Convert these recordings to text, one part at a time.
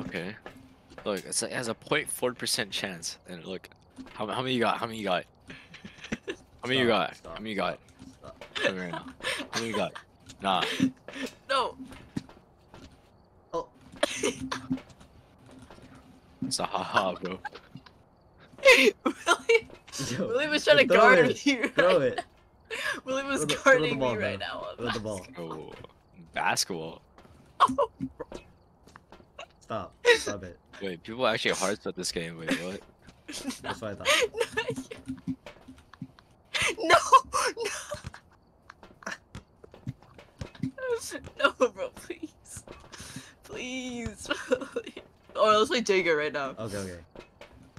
Okay. Look, it's a, it has a 0.4 percent chance. And look, how, how many you got? How many you got? How many you got? stop, how many you got? stop. Tell me right now. How many you got? Nah. No. Oh. It's a haha, bro. William, Yo, William was trying to guard it, me. Right Throw it. William was Throw the- throw the guarding ball, me right bro. now. on Throw the ball. Oh, basketball. Stop. Stop it. Wait, people actually hard at this game. Wait, what? That's what I thought. No, no, no, bro, please, please. oh, let's play Jenga right now. Okay, okay.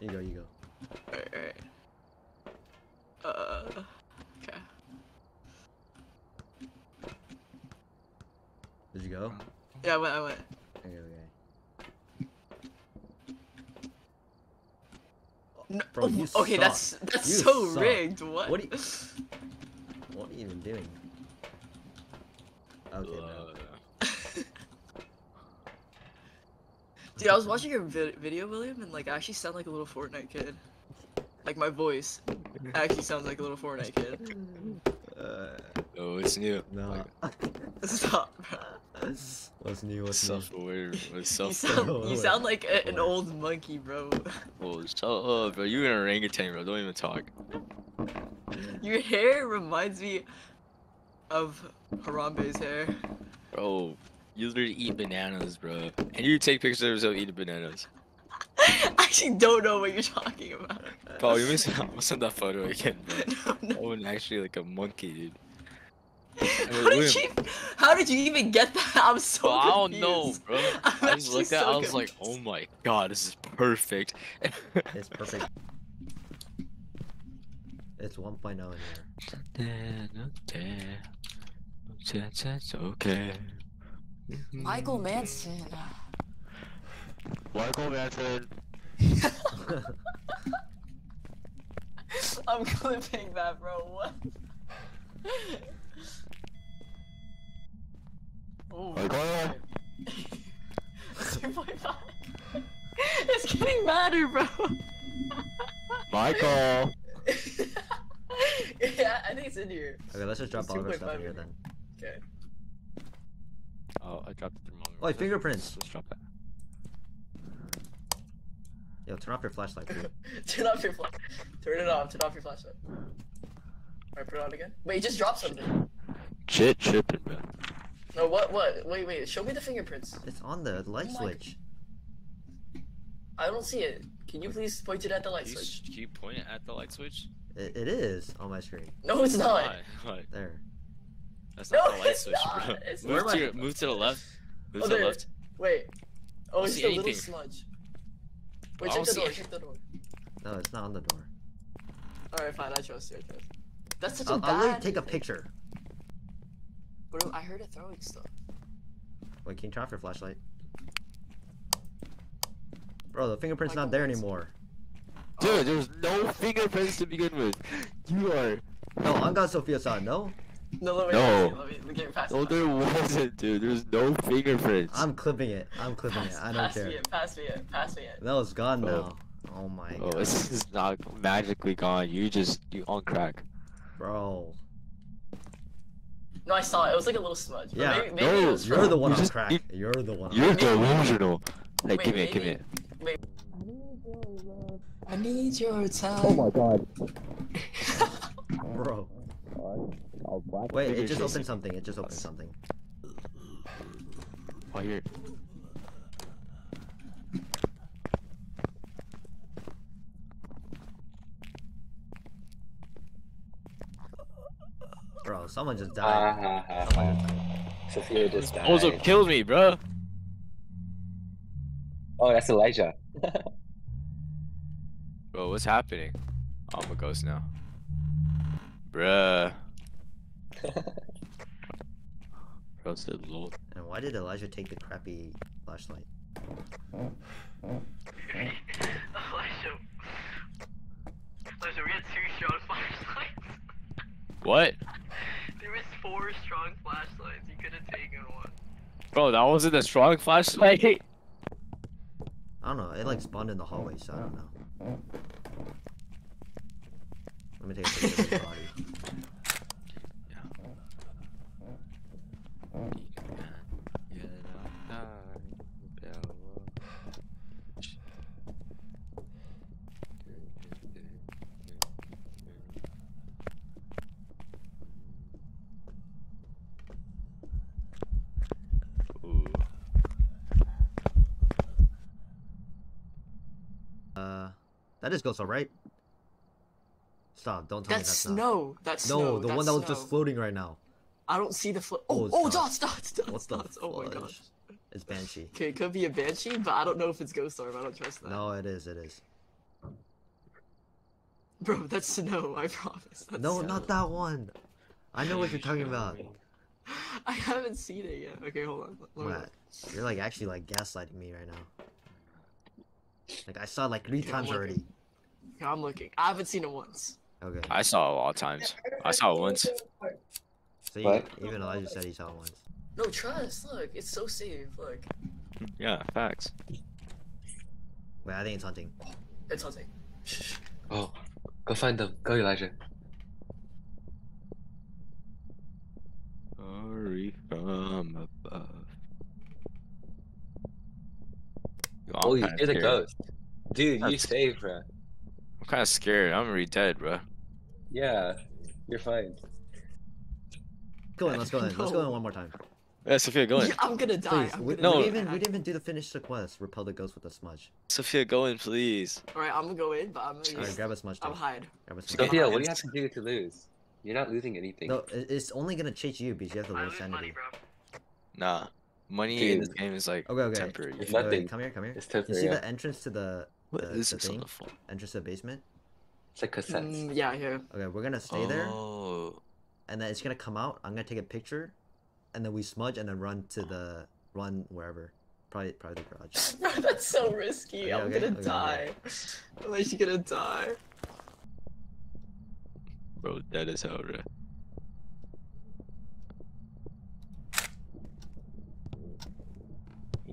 You go, you go. Alright, alright. Uh, okay. Did you go? Yeah, I went, I went. Okay, okay. No, Bro, you okay, suck. that's that's You so suck. rigged. What? What do you- What are you even doing? Okay, no. Dude, I was watching your vi video, William, and like I actually sound like a little Fortnite kid. Like my voice actually sounds like a little Fortnite kid. Uh, oh, it's new. no. Stop, bro. What's new? What's new? Self-aware. What's You self sound, you sound like a, an old monkey, bro. Oh, shut up, bro. You an orangutan, bro. Don't even talk. Your hair reminds me of Harambe's hair. Bro, you literally eat bananas, bro. And you take pictures of yourself eating bananas. I actually don't know what you're talking about. Bro, you must I'll send that photo again, bro. no, no. Oh, and actually like a monkey, dude. How did you? How did you even get that? I'm so Bro, I don't know, bro. I'm I just actually looked at so I was like, oh my god, this is perfect. It's perfect. It's 1.0 in here. It's okay. Michael Manson. Michael Manson. I'm clipping that, bro. What? Oh, Michael. It's 2.5. It's getting madder, bro. Michael. yeah, I think it's in here. Okay, let's just drop It's all of our stuff in here then. Okay. Oh, I dropped the thermometer. Oh, fingerprints. Let's drop that. Yo, turn off your flashlight, dude. Turn off your flashlight. Turn it on. Turn off your flashlight. Alright, put it on again. Wait, you just dropped something. Shit tripping, man. No, what? What? Wait, wait. Show me the fingerprints. It's on the light Oh my- switch. I don't see it. Can you please point it at the light you, switch? can you point it at the light switch? It, it is on my screen. No, it's not. Why? Why? There. That's No, not the light switch, not. bro. It's move, not. to your, move to the left. Move Oh, to the left. Wait. Oh, don't it's see the little anything. smudge. I Wait, check the door. it. Check the door. No, it's not on the door. Alright, fine. I trust you. I trust. you. That's such a I'll, bad. I'll literally take a picture. Bro, I heard it throwing stuff. Wait, can you turn off your flashlight? Bro, the fingerprint's Michael not there Manson. anymore. Dude, there's no fingerprints to begin with. You are. No, Anga Sophia saw it. No? No, let me. No. Let me, let me get past No, it. there wasn't, dude. There's no fingerprints. I'm clipping it. I'm clipping it. I don't pass care. me it. Pass me it. Pass me it. That was gone Oh. now. Oh my Oh, god. this is not magically gone. You just you on crack. Bro. No, I saw it. It was like a little smudge. But Yeah, Maybe, maybe no, it was You're from- the one You on just- crack. you- You're the one You're Maybe- delusional. Like, Wait, give me it, give me maybe- it. I need your time. Oh my god. Bro. Wait, it just opened something. It just opened something. Oh, you're. Bro, someone just died. ha, ha, ha. Sophia just died. Also killed me, bro. Oh, that's Elijah. Bro, what's happening? Oh, I'm a ghost now. Bruh. Bro said lol. And why did Elijah take the crappy flashlight? Elijah. Elijah, we had two strong flashlights. What? There was four strong flashlights. You could have taken one. Bro, that wasn't a strong flashlight. I don't know. It like spawned in the hallway, so I don't know. Let me take a picture of his body. Ooh. Uh, that is Ghost, right? Stop! Don't tell That's me that's not. snow. That's No, snow. the that's one that was just floating right now. I don't see the flo- Oh, Oh, it's dots, dots, dots, What the dots. Oh my gosh. It's Banshee. Okay, it could be a banshee, but I don't know if it's ghost orb. I don't trust that. No, it is. It is. Bro, that's snow. I promise. That's No, snow. not that one. I know what you're talking about. I haven't seen it yet. Okay, hold on. What? You're like actually like gaslighting me right now. Like I saw it like three times already. Okay, I'm looking. I haven't seen it once. Okay. I saw it a lot of times. I saw it once. See, What? even Elijah said he saw it once. No, trust. Look, it's so safe. Look, Yeah, facts. Wait, I think it's hunting. it's hunting. Oh, go find them. Go, Elijah. Sorry from above. Oh, you kinda hear the ghost. Dude, you saved, bro. I'm kind of scared. I'm already dead, bro. Yeah, you're fine. Go in. Let's go in. Let's go in one more time. Yeah, Sophia, go in. Yeah, I'm gonna die. Please. I'm We, gonna No. we didn't even we didn't even do the finish the quest. Repel the ghost with a smudge. Sophia, go in, please. All right, I'm gonna go in, but I'm gonna. All right, Use, grab a smudge. I'm tape. hide. Grab a smudge. Okay. tape. Sophia, what do you have to do to lose? You're not losing anything. No, it's only gonna chase you because you have the low sanity. bro Nah, money in this game is like Okay, okay. temporary. It's Wait, wait, nothing. come here, come here. It's temporary. You see yeah. the entrance to the What the, is the this on the phone? entrance to the basement? It's like cassettes. Mm, yeah, here. Okay, we're gonna stay there, Oh, and then it's gonna come out. I'm gonna take a picture, and then we smudge and then run to the run wherever. Probably probably the garage. Bro, that's so risky. Okay, I'm okay, gonna okay, die. I'm actually gonna die. bro, that is as hell.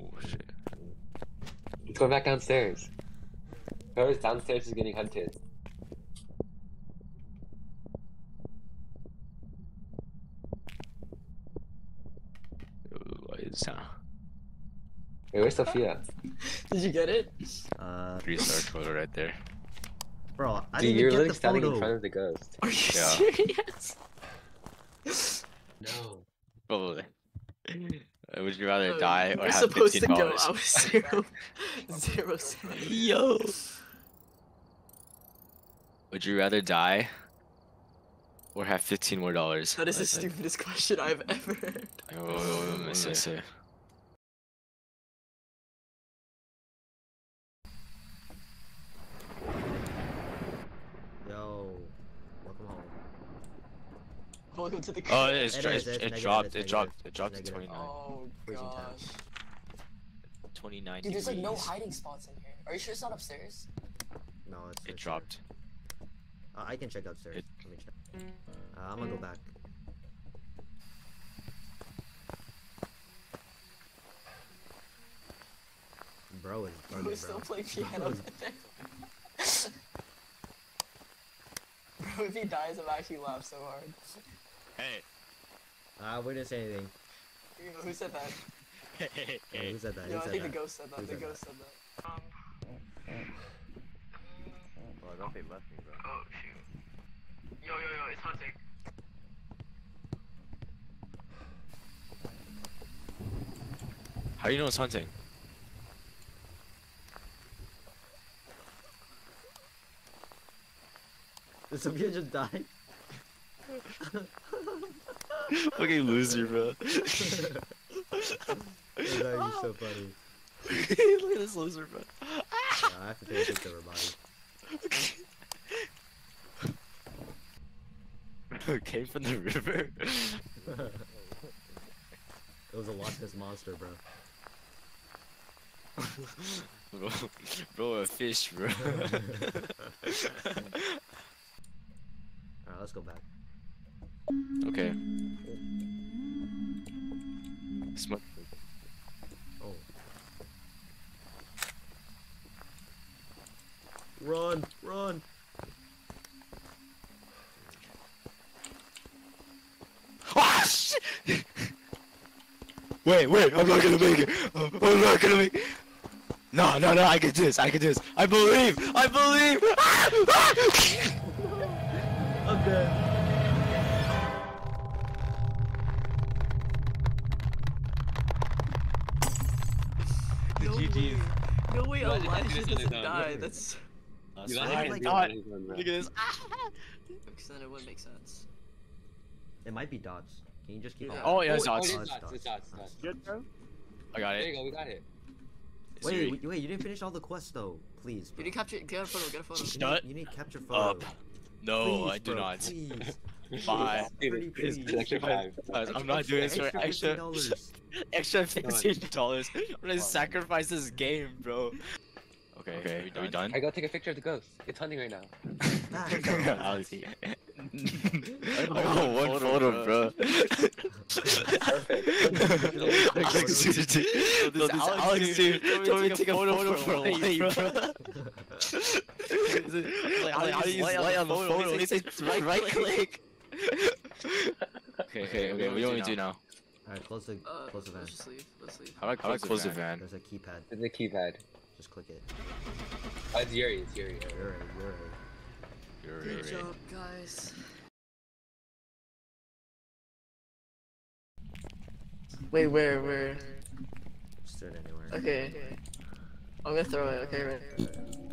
Oh shit. Let's go back downstairs. Whoever's downstairs is getting hunted. What is that? Wait, where's Sophia? Did you get it? Uh, Three star photo right there. bro, I Dude, didn't you're even literally get the standing photo. in front of the ghost. Are you Yeah. serious? No. Probably. Uh, Would you rather Oh, die you or were have supposed to fifteen go. dollars? I was zero, zero cents. Yo. Would you rather die or have fifteen more dollars? That is the Like, like- stupidest question I've ever heard. Oh, let me see, see. Yo, welcome home. Welcome to the. Oh, crib. it's, It dro- is, it's, it's it dropped. It dropped. It dropped to 29. Oh Freezing gosh. 29 Dude, there's like no hiding spots in here. Are you sure it's not upstairs? No, it's It dropped. there. Uh, I can check upstairs. It- Let me check. Uh, I'm gonna go back. Bro is bugging, Who's still bro. playing piano over there? Bro, if he dies, I'm actually laugh so hard. Hey. Uh, we didn't say anything. Who said that? Yeah, who said that? Yo, Who I said think the that? ghost said that. Who The said ghost said that. Um, Well, don't say left me, bro. oh shoot. Yo, yo, yo, it's hunting. How do you know it's hunting? Did Sophia just die? Fucking loser, bro. That is so funny. Look at this loser, bro. Yeah, I have to take a picture of her body. Came from the river. It was a Loch Ness monster, bro. bro, bro, a fish, bro. Alright, let's go back. okay. Smoke. Run, run. Ah, shit! wait, wait, I'm not gonna make it. I'm not gonna make it. No, no, no, I can do this. I can do this. I believe. I believe. Ah! Ah! I'm dead. The No GG's. way. No way You guys Elijah did doesn't die. That's That's You fine. guys like can it on his own, bro. Look at this. because then it would make sense. It might be dots. Can you just keep? Yeah. it? Oh, yeah, it's Oh, dots. it is Dots, dots, it's dots, dots, dots. dots. I got There you it. go, we got it. Wait, wait, wait, you didn't finish all the quests though. Please. You need capture. Get a photo. Get a photo. You need, you need capture photo. up. No, Please, I do bro, not. Please. Bye. Pretty It's please. extra five. Guys, I'm not doing this for extra extra extra fifteen dollars. I'm gonna sacrifice this game, bro. Okay, okay, are we done? I go take a picture of the ghost. It's hunting right now. I'll see. I got one photo, bro. Perfect. Alex, dude, dude, this Alex, dude, told me to take a photo for light, bro. Like, how do you use light on the photo? He said right, right click. Okay, okay, okay. What do you want me to do now? Alright, close the Uh, close the van. let's just leave. Let's leave. How do I close the van? There's a keypad. It's the keypad. Just click it. Oh, it's Yurei, it's Yurei. You're right, you're right. You're Good job, guys. Wait, where, where? Just throw it anywhere. Okay. I'm gonna throw it. Okay, right.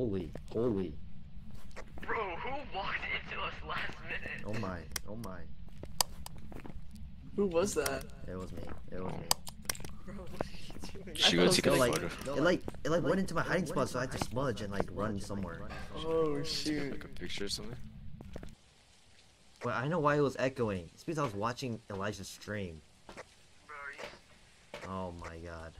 Holy, holy. Bro, who walked into us last minute? Oh my, oh my. Who was that? It was me. It was me. Bro, what are you doing? She I go thought take it was like, it like, it like went into my hiding spot, so I had to smudge and like run somewhere. Oh shoot. Like a picture or something. But I know why it was echoing. It's because I was watching Elijah's stream. Oh my god.